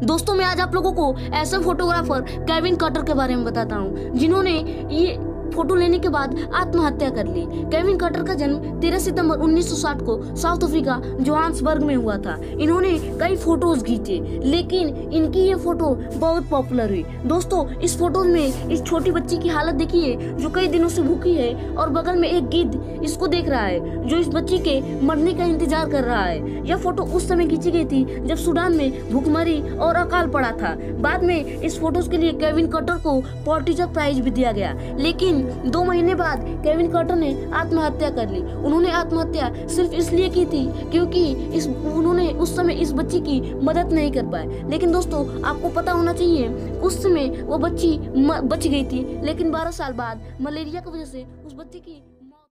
दोस्तों, मैं आज आप लोगों को ऐसे फोटोग्राफर केविन कटर के बारे में बताता हूँ, जिन्होंने ये फ़ोटो लेने के बाद आत्महत्या कर ली। केविन कटर का जन्म 13 सितंबर 1960 को साउथ अफ्रीका जोहान्सबर्ग में हुआ था। इन्होंने कई फ़ोटोज़ खींचे, लेकिन इनकी ये फ़ोटो बहुत पॉपुलर हुई। दोस्तों, इस फ़ोटो में इस छोटी बच्ची की हालत देखिए, जो कई दिनों से भूखी है और बगल में एक गिद्ध इसको देख रहा है, जो इस बच्ची के मरने का इंतज़ार कर रहा है। यह फ़ोटो उस समय खींची गई थी, जब सूडान में भूखमरी और अकाल पड़ा था। बाद में इस फ़ोटोज़ के लिए केविन कटर को पोर्टिजर प्राइज भी दिया गया। लेकिन दो महीने बाद केविन कार्टर ने आत्महत्या कर ली। उन्होंने आत्महत्या सिर्फ़ इसलिए की थी क्योंकि इस, उन्होंने उस समय इस बच्ची की मदद नहीं कर पाए। लेकिन दोस्तों, आपको पता होना चाहिए, उस समय वो बच्ची बच गई थी। लेकिन 12 साल बाद मलेरिया की वजह से उस बच्ची की